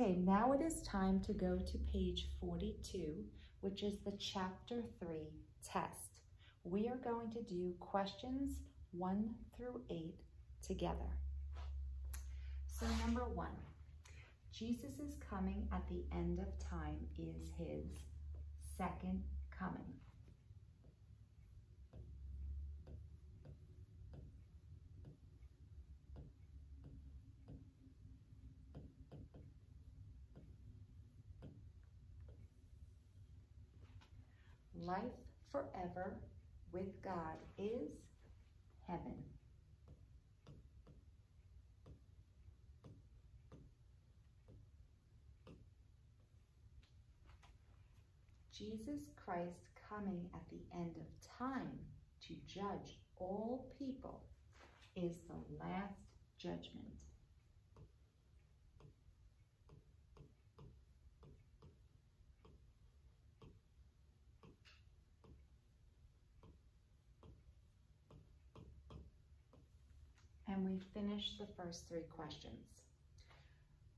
Okay, now it is time to go to page 42, which is the chapter 3 test. We are going to do questions 1 through 8 together. So number 1, Jesus is coming at the end of time is his second coming. Life forever with God is heaven. Jesus Christ coming at the end of time to judge all people is the last judgment. We the first three questions.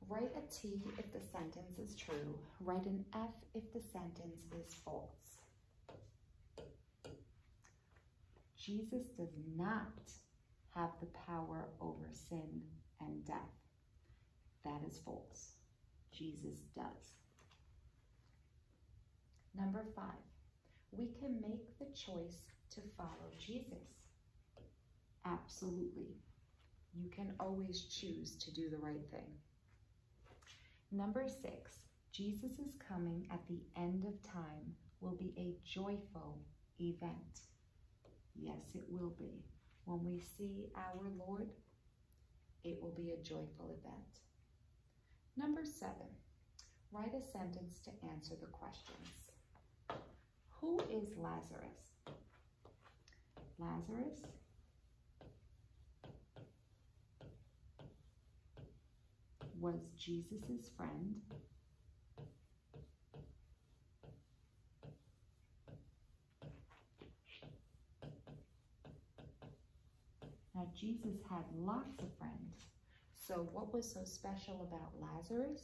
Write a T if the sentence is true. Write an F if the sentence is false. Jesus does not have the power over sin and death. That is false. Jesus does. Number five, we can make the choice to follow Jesus. Absolutely you can always choose to do the right thing. Number six, Jesus' is coming at the end of time will be a joyful event. Yes, it will be. When we see our Lord, it will be a joyful event. Number seven, write a sentence to answer the questions. Who is Lazarus? Lazarus was Jesus's friend. Now, Jesus had lots of friends. So what was so special about Lazarus?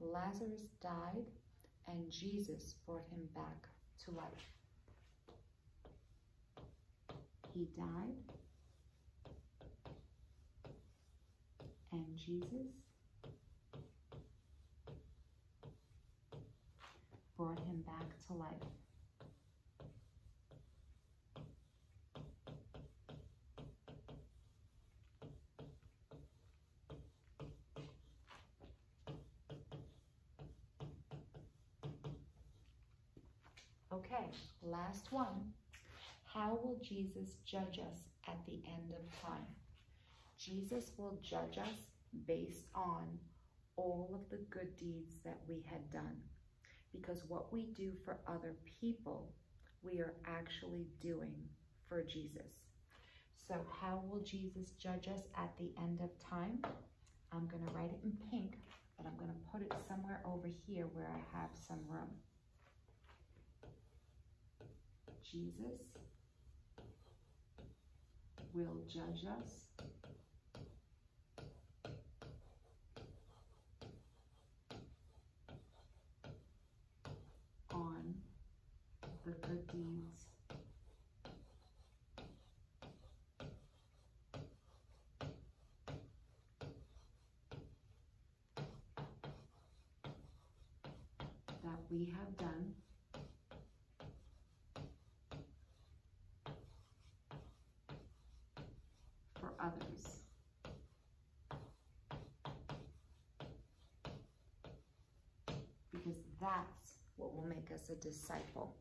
Lazarus died and Jesus brought him back to life. He died and Jesus brought him back to life. Okay, last one. How will Jesus judge us at the end of time? Jesus will judge us based on all of the good deeds that we had done because what we do for other people, we are actually doing for Jesus. So how will Jesus judge us at the end of time? I'm going to write it in pink, but I'm going to put it somewhere over here where I have some room. Jesus will judge us deeds. that we have done for others. Because that's what will make us a disciple.